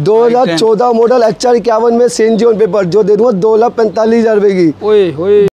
2014 model H R इक्यावन में C N G on paper जो दे दूँगा दो लाख पैंतालीस हज़ार रुपए की।